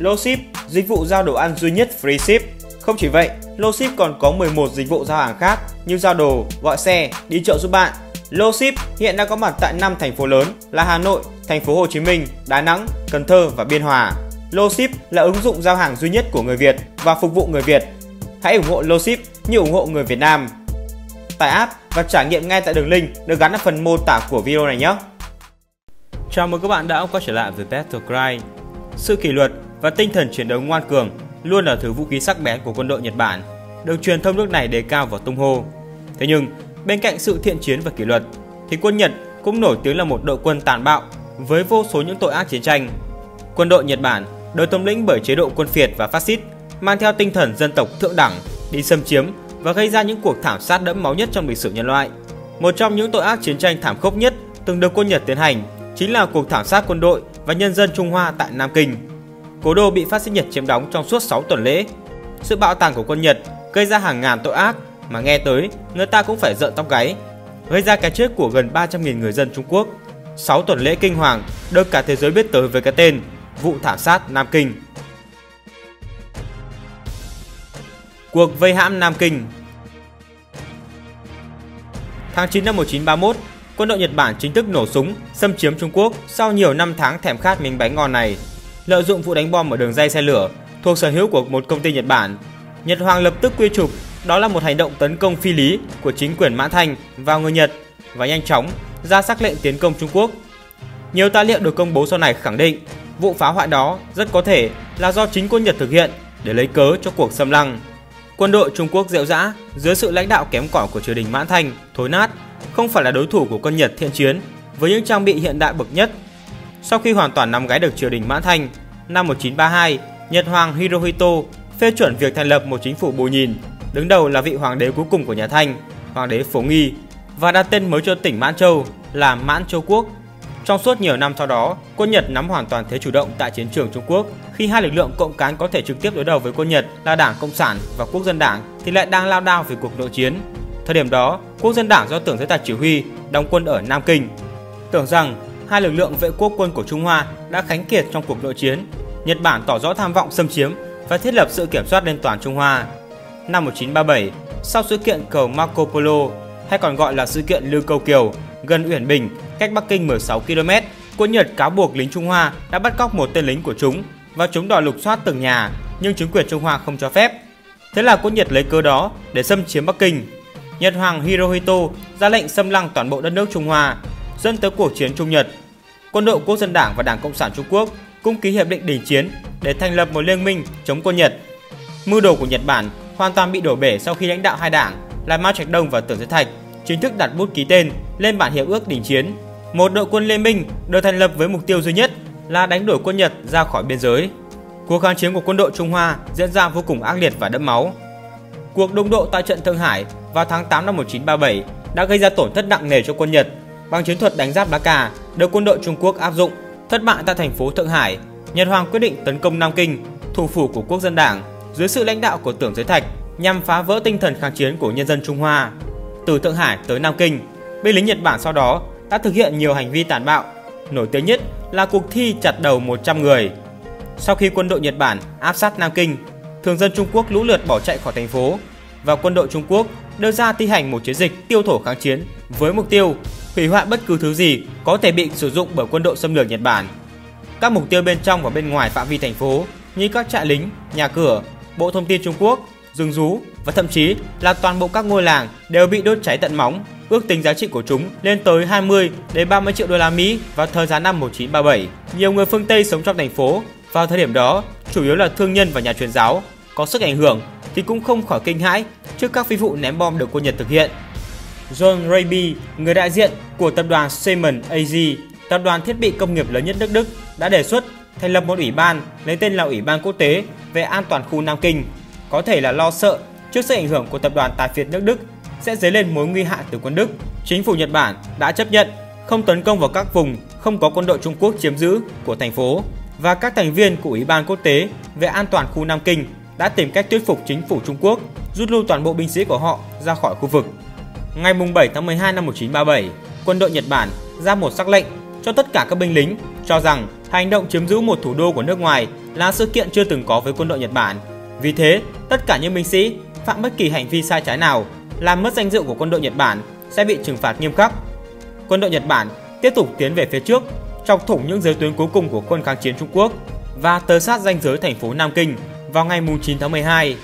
Loship, dịch vụ giao đồ ăn duy nhất free ship. Không chỉ vậy, Loship còn có 11 dịch vụ giao hàng khác như giao đồ, gọi xe, đi chợ giúp bạn. Loship hiện đang có mặt tại 5 thành phố lớn là Hà Nội, thành phố Hồ Chí Minh, Đà Nẵng, Cần Thơ và Biên Hòa. Loship là ứng dụng giao hàng duy nhất của người Việt và phục vụ người Việt. Hãy ủng hộ Loship như ủng hộ người Việt Nam. Tải app và trải nghiệm ngay tại đường link được gắn ở phần mô tả của video này nhé. Chào mừng các bạn đã quay trở lại với Battlecry. Sự kỷ luật và tinh thần chiến đấu ngoan cường luôn là thứ vũ khí sắc bén của quân đội Nhật Bản, được truyền thông nước này đề cao và tung hô. Thế nhưng, bên cạnh sự thiện chiến và kỷ luật, thì quân Nhật cũng nổi tiếng là một đội quân tàn bạo với vô số những tội ác chiến tranh. Quân đội Nhật Bản được thống lĩnh bởi chế độ quân phiệt và phát xít, mang theo tinh thần dân tộc thượng đẳng, đi xâm chiếm và gây ra những cuộc thảm sát đẫm máu nhất trong lịch sử nhân loại. Một trong những tội ác chiến tranh thảm khốc nhất từng được quân Nhật tiến hành chính là cuộc thảm sát quân đội và nhân dân Trung Hoa tại Nam Kinh. Cố đô bị phát xít Nhật chiếm đóng trong suốt 6 tuần lễ. Sự bạo tàn của quân Nhật gây ra hàng ngàn tội ác mà nghe tới người ta cũng phải giận tóc gáy, gây ra cái chết của gần 300.000 người dân Trung Quốc. 6 tuần lễ kinh hoàng được cả thế giới biết tới với cái tên vụ thảm sát Nam Kinh. Cuộc vây hãm Nam Kinh Tháng 9 năm 1931, quân đội Nhật Bản chính thức nổ súng xâm chiếm Trung Quốc sau nhiều năm tháng thèm khát miếng bánh ngon này. Lợi dụng vụ đánh bom ở đường dây xe lửa thuộc sở hữu của một công ty Nhật Bản, Nhật Hoàng lập tức quy chụp đó là một hành động tấn công phi lý của chính quyền Mã Thành vào người Nhật và nhanh chóng ra sắc lệnh tiến công Trung Quốc. Nhiều tài liệu được công bố sau này khẳng định vụ phá hoại đó rất có thể là do chính quân Nhật thực hiện để lấy cớ cho cuộc xâm lăng. Quân đội Trung Quốc dẻo dã dưới sự lãnh đạo kém cỏi của triều đình Mã Thành thối nát, không phải là đối thủ của quân Nhật thiện chiến với những trang bị hiện đại bậc nhất. Sau khi hoàn toàn nắm gái được triều đình Mã Thanh năm 1932, Nhật Hoàng Hirohito phê chuẩn việc thành lập một chính phủ bù nhìn, đứng đầu là vị hoàng đế cuối cùng của nhà Thanh, hoàng đế Phổ Nghi, và đặt tên mới cho tỉnh Mãn Châu là Mãn Châu Quốc. Trong suốt nhiều năm sau đó, quân Nhật nắm hoàn toàn thế chủ động tại chiến trường Trung Quốc. Khi hai lực lượng cộng cán có thể trực tiếp đối đầu với quân Nhật là Đảng Cộng sản và Quốc dân Đảng thì lại đang lao đao về cuộc nội chiến. Thời điểm đó, Quốc dân Đảng do Tưởng Thế Tạch chỉ huy đóng quân ở Nam Kinh. Tưởng rằng hai lực lượng vệ quốc quân của Trung Hoa đã khánh kiệt trong cuộc nội chiến, Nhật Bản tỏ rõ tham vọng xâm chiếm và thiết lập sự kiểm soát lên toàn Trung Hoa. Năm 1937, sau sự kiện cầu Marco Polo hay còn gọi là sự kiện Lưu Câu Kiều gần Uyển Bình, cách Bắc Kinh 16 km, quân Nhật cáo buộc lính Trung Hoa đã bắt cóc một tên lính của chúng và chúng đòi lục soát từng nhà, nhưng chính quyền Trung Hoa không cho phép. Thế là quân Nhật lấy cơ đó để xâm chiếm Bắc Kinh. Nhật Hoàng Hirohito ra lệnh xâm lăng toàn bộ đất nước Trung Hoa, dẫn tới cuộc chiến Trung Nhật. Quân đội Quốc dân Đảng và Đảng Cộng sản Trung Quốc cũng ký hiệp định đình chiến để thành lập một liên minh chống quân Nhật. Mưu đồ của Nhật Bản hoàn toàn bị đổ bể sau khi lãnh đạo hai đảng là Mao Trạch Đông và Tưởng Giới Thạch chính thức đặt bút ký tên lên bản hiệp ước đình chiến. Một đội quân liên minh được thành lập với mục tiêu duy nhất là đánh đuổi quân Nhật ra khỏi biên giới. Cuộc kháng chiến của quân đội Trung Hoa diễn ra vô cùng ác liệt và đẫm máu. Cuộc đụng độ tại trận Thượng Hải vào tháng 8 năm 1937 đã gây ra tổn thất nặng nề cho quân Nhật bằng chiến thuật đánh giáp lá cà được quân đội Trung Quốc áp dụng. Thất bại tại thành phố Thượng Hải, Nhật Hoàng quyết định tấn công Nam Kinh, thủ phủ của Quốc dân Đảng dưới sự lãnh đạo của Tưởng Giới Thạch nhằm phá vỡ tinh thần kháng chiến của nhân dân Trung Hoa. Từ Thượng Hải tới Nam Kinh, binh lính Nhật Bản sau đó đã thực hiện nhiều hành vi tàn bạo, nổi tiếng nhất là cuộc thi chặt đầu 100 người. Sau khi quân đội Nhật Bản áp sát Nam Kinh, thường dân Trung Quốc lũ lượt bỏ chạy khỏi thành phố và quân đội Trung Quốc đưa ra thi hành một chiến dịch tiêu thổ kháng chiến với mục tiêu hủy hoại bất cứ thứ gì có thể bị sử dụng bởi quân đội xâm lược Nhật Bản. Các mục tiêu bên trong và bên ngoài phạm vi thành phố như các trại lính, nhà cửa, bộ thông tin Trung Quốc, rừng rú và thậm chí là toàn bộ các ngôi làng đều bị đốt cháy tận móng. Ước tính giá trị của chúng lên tới 20 đến 30 triệu đô la Mỹ vào thời gian năm 1937. Nhiều người phương Tây sống trong thành phố vào thời điểm đó chủ yếu là thương nhân và nhà truyền giáo có sức ảnh hưởng thì cũng không khỏi kinh hãi trước các phi vụ ném bom được quân Nhật thực hiện. John Raby, người đại diện của tập đoàn Siemens AG, tập đoàn thiết bị công nghiệp lớn nhất nước Đức, đã đề xuất thành lập một ủy ban lấy tên là Ủy ban Quốc tế về an toàn khu Nam Kinh, có thể là lo sợ trước sự ảnh hưởng của tập đoàn tài phiệt nước Đức sẽ dấy lên mối nguy hại từ quân Đức. Chính phủ Nhật Bản đã chấp nhận không tấn công vào các vùng không có quân đội Trung Quốc chiếm giữ của thành phố và các thành viên của Ủy ban Quốc tế về an toàn khu Nam Kinh đã tìm cách thuyết phục chính phủ Trung Quốc rút lui toàn bộ binh sĩ của họ ra khỏi khu vực. Ngày 7 tháng 12 năm 1937, quân đội Nhật Bản ra một sắc lệnh cho tất cả các binh lính cho rằng hành động chiếm giữ một thủ đô của nước ngoài là sự kiện chưa từng có với quân đội Nhật Bản. Vì thế, tất cả những binh sĩ phạm bất kỳ hành vi sai trái nào làm mất danh dự của quân đội Nhật Bản sẽ bị trừng phạt nghiêm khắc. Quân đội Nhật Bản tiếp tục tiến về phía trước, chọc thủng những giới tuyến cuối cùng của quân kháng chiến Trung Quốc và tới sát danh giới thành phố Nam Kinh vào ngày 9 tháng 12.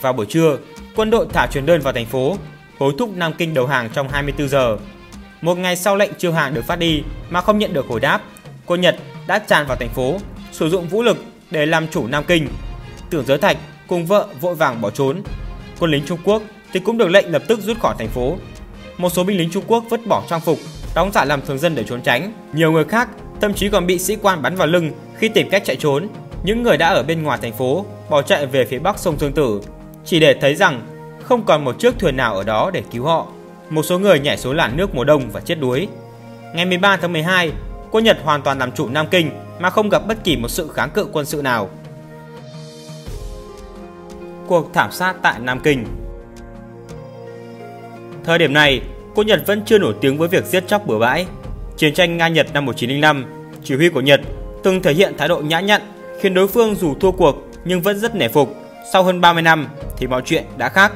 Vào buổi trưa, quân đội thả truyền đơn vào thành phố, hối thúc Nam Kinh đầu hàng trong 24 giờ. Một ngày sau lệnh chiêu hàng được phát đi mà không nhận được hồi đáp, quân Nhật đã tràn vào thành phố, sử dụng vũ lực để làm chủ Nam Kinh. Tưởng Giới Thạch cùng vợ vội vàng bỏ trốn. Quân lính Trung Quốc thì cũng được lệnh lập tức rút khỏi thành phố. Một số binh lính Trung Quốc vứt bỏ trang phục, đóng giả làm thường dân để trốn tránh. Nhiều người khác thậm chí còn bị sĩ quan bắn vào lưng khi tìm cách chạy trốn. Những người đã ở bên ngoài thành phố bỏ chạy về phía bắc sông Dương Tử, chỉ để thấy rằng không còn một chiếc thuyền nào ở đó để cứu họ. Một số người nhảy xuống làn nước mùa đông và chết đuối. Ngày 13 tháng 12, quân Nhật hoàn toàn làm chủ Nam Kinh mà không gặp bất kỳ một sự kháng cự quân sự nào. Cuộc thảm sát tại Nam Kinh Thời điểm này, quân Nhật vẫn chưa nổi tiếng với việc giết chóc bừa bãi. Chiến tranh Nga-Nhật năm 1905, chỉ huy của Nhật từng thể hiện thái độ nhã nhặn, khiến đối phương dù thua cuộc nhưng vẫn rất nể phục. Sau hơn 30 năm thì mọi chuyện đã khác.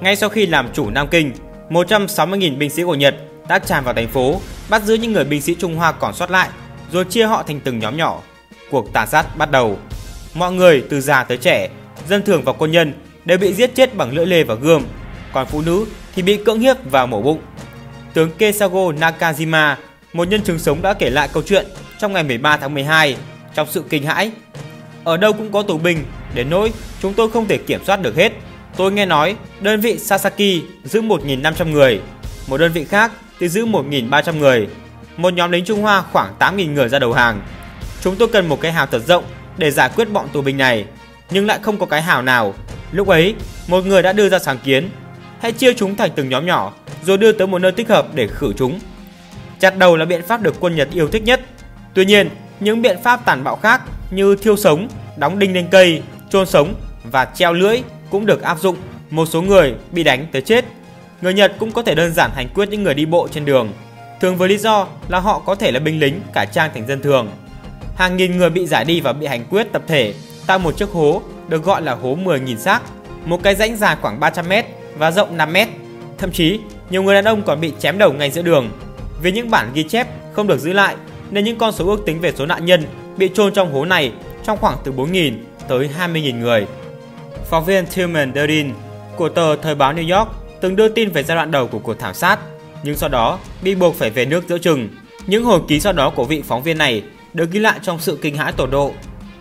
Ngay sau khi làm chủ Nam Kinh, 160.000 binh sĩ của Nhật đã tràn vào thành phố, bắt giữ những người binh sĩ Trung Hoa còn sót lại, rồi chia họ thành từng nhóm nhỏ. Cuộc tàn sát bắt đầu. Mọi người từ già tới trẻ, dân thường và quân nhân đều bị giết chết bằng lưỡi lê và gươm, còn phụ nữ thì bị cưỡng hiếp và mổ bụng. Tướng Kesago Nakajima, một nhân chứng sống đã kể lại câu chuyện trong ngày 13 tháng 12 trong sự kinh hãi. Ở đâu cũng có tù binh, đến nỗi chúng tôi không thể kiểm soát được hết. Tôi nghe nói đơn vị Sasaki giữ 1.500 người, một đơn vị khác thì giữ 1.300 người. Một nhóm lính Trung Hoa khoảng 8.000 người ra đầu hàng. Chúng tôi cần một cái hào thật rộng để giải quyết bọn tù binh này, nhưng lại không có cái hào nào. Lúc ấy, một người đã đưa ra sáng kiến, hãy chia chúng thành từng nhóm nhỏ rồi đưa tới một nơi thích hợp để khử chúng. Chặt đầu là biện pháp được quân Nhật yêu thích nhất. Tuy nhiên, những biện pháp tàn bạo khác như thiêu sống, đóng đinh lên cây, chôn sống và treo lưỡi cũng được áp dụng. Một số người bị đánh tới chết. Người Nhật cũng có thể đơn giản hành quyết những người đi bộ trên đường, thường với lý do là họ có thể là binh lính cải trang thành dân thường. Hàng nghìn người bị giải đi và bị hành quyết tập thể tại một chiếc hố được gọi là hố 10.000 xác, một cái rãnh dài khoảng 300 m và rộng 5 m. Thậm chí, nhiều người đàn ông còn bị chém đầu ngay giữa đường. Vì những bản ghi chép không được giữ lại nên những con số ước tính về số nạn nhân bị chôn trong hố này trong khoảng từ 4.000 tới 20.000 người. Phóng viên Tillman Derin của tờ Thời báo New York từng đưa tin về giai đoạn đầu của cuộc thảm sát, nhưng sau đó bị buộc phải về nước giữa chừng. Những hồi ký sau đó của vị phóng viên này được ghi lại trong sự kinh hãi tột độ.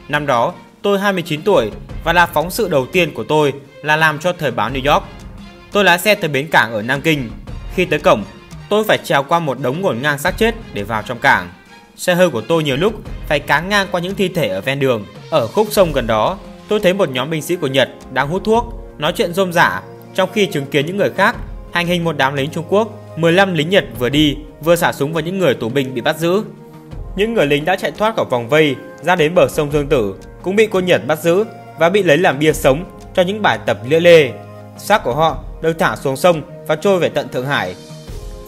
Năm đó, tôi 29 tuổi và là phóng sự đầu tiên của tôi là làm cho Thời báo New York. Tôi lái xe tới bến cảng ở Nam Kinh. Khi tới cổng, tôi phải trèo qua một đống ngổn ngang xác chết để vào trong cảng. Xe hơi của tôi nhiều lúc phải cáng ngang qua những thi thể ở ven đường. Ở khúc sông gần đó, tôi thấy một nhóm binh sĩ của Nhật đang hút thuốc, nói chuyện rôm rả, trong khi chứng kiến những người khác hành hình một đám lính Trung Quốc. 15 lính Nhật vừa đi, vừa xả súng vào những người tù binh bị bắt giữ. Những người lính đã chạy thoát khỏi vòng vây ra đến bờ sông Dương Tử cũng bị quân Nhật bắt giữ và bị lấy làm bia sống cho những bài tập lĩa lê. Xác của họ được thả xuống sông và trôi về tận Thượng Hải.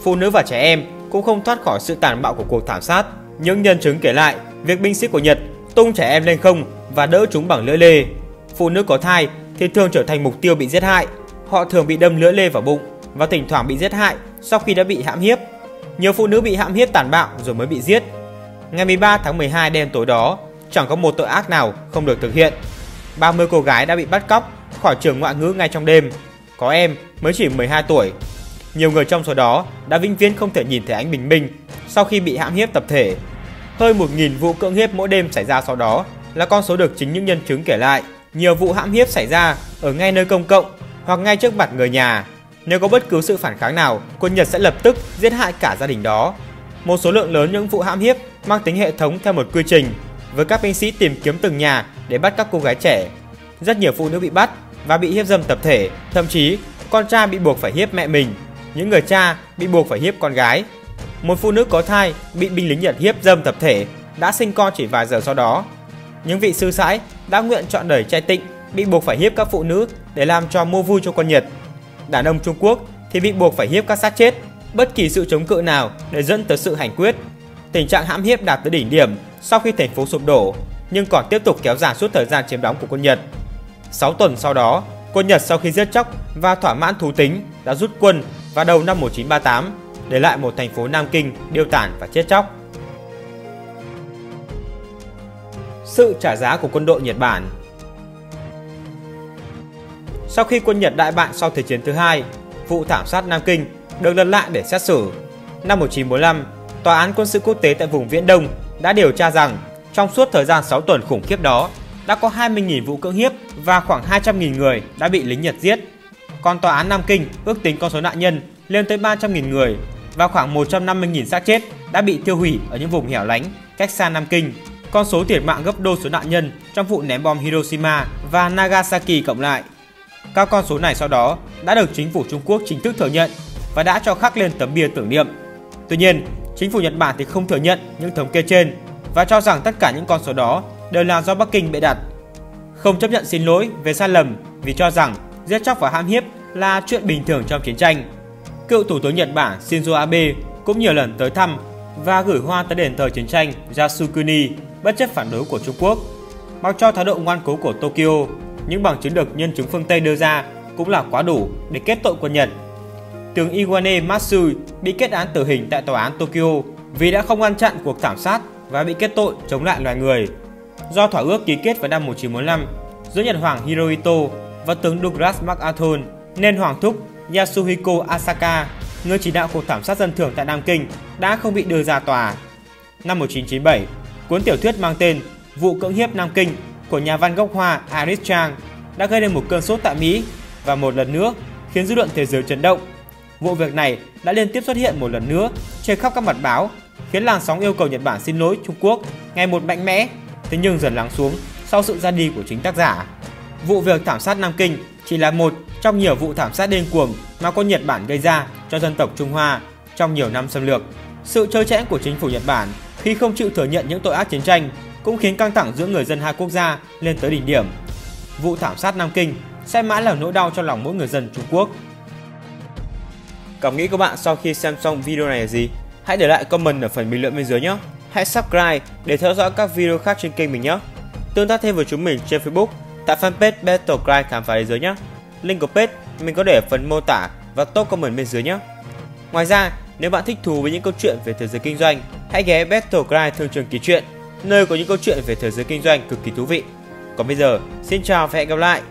Phụ nữ và trẻ em cũng không thoát khỏi sự tàn bạo của cuộc thảm sát. Những nhân chứng kể lại việc binh sĩ của Nhật tung trẻ em lên không và đỡ chúng bằng lưỡi lê. Phụ nữ có thai thì thường trở thành mục tiêu bị giết hại. Họ thường bị đâm lưỡi lê vào bụng và thỉnh thoảng bị giết hại sau khi đã bị hãm hiếp. Nhiều phụ nữ bị hãm hiếp tàn bạo rồi mới bị giết. Ngày 13 tháng 12 đêm tối đó, chẳng có một tội ác nào không được thực hiện. 30 cô gái đã bị bắt cóc khỏi trường ngoại ngữ ngay trong đêm. Có em mới chỉ 12 tuổi. Nhiều người trong số đó đã vĩnh viễn không thể nhìn thấy ánh bình minh sau khi bị hãm hiếp tập thể. Hơn 1.000 vụ cưỡng hiếp mỗi đêm xảy ra sau đó là con số được chính những nhân chứng kể lại. Nhiều vụ hãm hiếp xảy ra ở ngay nơi công cộng hoặc ngay trước mặt người nhà. Nếu có bất cứ sự phản kháng nào, quân Nhật sẽ lập tức giết hại cả gia đình đó. Một số lượng lớn những vụ hãm hiếp mang tính hệ thống theo một quy trình, với các binh sĩ tìm kiếm từng nhà để bắt các cô gái trẻ. Rất nhiều phụ nữ bị bắt và bị hiếp dâm tập thể, thậm chí con trai bị buộc phải hiếp mẹ mình, những người cha bị buộc phải hiếp con gái. Một phụ nữ có thai bị binh lính Nhật hiếp dâm tập thể đã sinh con chỉ vài giờ sau đó. Những vị sư sãi đã nguyện chọn đời trai tịnh bị buộc phải hiếp các phụ nữ để làm cho mua vui cho quân Nhật. Đàn ông Trung Quốc thì bị buộc phải hiếp các xác chết, bất kỳ sự chống cự nào để dẫn tới sự hành quyết. Tình trạng hãm hiếp đạt tới đỉnh điểm sau khi thành phố sụp đổ. nhưng còn tiếp tục kéo dài suốt thời gian chiếm đóng của quân Nhật. 6 tuần sau đó, quân Nhật sau khi giết chóc và thỏa mãn thú tính đã rút quân vào đầu năm 1938, để lại một thành phố Nam Kinh điêu tàn và chết chóc. Sự trả giá của quân đội Nhật Bản Sau khi quân Nhật đại bại sau Thế chiến thứ hai, vụ thảm sát Nam Kinh được lật lại để xét xử. Năm 1945, Tòa án quân sự quốc tế tại vùng Viễn Đông đã điều tra rằng trong suốt thời gian 6 tuần khủng khiếp đó, đã có 20.000 vụ cưỡng hiếp và khoảng 200.000 người đã bị lính Nhật giết. Còn tòa án Nam Kinh ước tính con số nạn nhân lên tới 300.000 người và khoảng 150.000 xác chết đã bị tiêu hủy ở những vùng hẻo lánh cách xa Nam Kinh. Con số thiệt mạng gấp đôi số nạn nhân trong vụ ném bom Hiroshima và Nagasaki cộng lại. Các con số này sau đó đã được chính phủ Trung Quốc chính thức thừa nhận và đã cho khắc lên tấm bia tưởng niệm. Tuy nhiên, chính phủ Nhật Bản thì không thừa nhận những thống kê trên và cho rằng tất cả những con số đó đều là do Bắc Kinh bịa đặt. Không chấp nhận xin lỗi về sai lầm vì cho rằng giết chóc và hãm hiếp là chuyện bình thường trong chiến tranh. Cựu Thủ tướng Nhật Bản Shinzo Abe cũng nhiều lần tới thăm và gửi hoa tới đền thờ chiến tranh Yasukuni bất chấp phản đối của Trung Quốc. Mặc cho thái độ ngoan cố của Tokyo, những bằng chứng được nhân chứng phương Tây đưa ra cũng là quá đủ để kết tội quân Nhật. Tướng Iwane Matsui bị kết án tử hình tại tòa án Tokyo vì đã không ngăn chặn cuộc thảm sát và bị kết tội chống lại loài người. Do thỏa ước ký kết vào năm 1945 giữa Nhật Hoàng Hirohito và tướng Douglas MacArthur nên Hoàng thúc Yasuhiko Asaka, người chỉ đạo cuộc thảm sát dân thường tại Nam Kinh, đã không bị đưa ra tòa. Năm 1997, cuốn tiểu thuyết mang tên Vụ cưỡng hiếp Nam Kinh của nhà văn gốc Hoa Aris Chang đã gây nên một cơn sốt tại Mỹ và một lần nữa khiến dư luận thế giới chấn động. Vụ việc này đã liên tiếp xuất hiện một lần nữa trên khắp các mặt báo, khiến làn sóng yêu cầu Nhật Bản xin lỗi Trung Quốc ngày một mạnh mẽ, thế nhưng dần lắng xuống sau sự ra đi của chính tác giả. Vụ việc thảm sát Nam Kinh chỉ là một trong nhiều vụ thảm sát điên cuồng mà quân Nhật Bản gây ra cho dân tộc Trung Hoa trong nhiều năm xâm lược. Sự trơ trẽn của chính phủ Nhật Bản khi không chịu thừa nhận những tội ác chiến tranh cũng khiến căng thẳng giữa người dân hai quốc gia lên tới đỉnh điểm. Vụ thảm sát Nam Kinh sẽ mãi là nỗi đau cho lòng mỗi người dân Trung Quốc. Cảm nghĩ của bạn sau khi xem xong video này là gì? Hãy để lại comment ở phần bình luận bên dưới nhé. Hãy subscribe để theo dõi các video khác trên kênh mình nhé. Tương tác thêm với chúng mình trên Facebook, tại fanpage Battlecry khám phá thế giới nhé. Link của page mình có để ở phần mô tả và top comment bên dưới nhé. Ngoài ra, nếu bạn thích thú với những câu chuyện về thế giới kinh doanh, hãy ghé Battlecry thương trường ký chuyện, nơi có những câu chuyện về thế giới kinh doanh cực kỳ thú vị. Còn bây giờ, xin chào và hẹn gặp lại!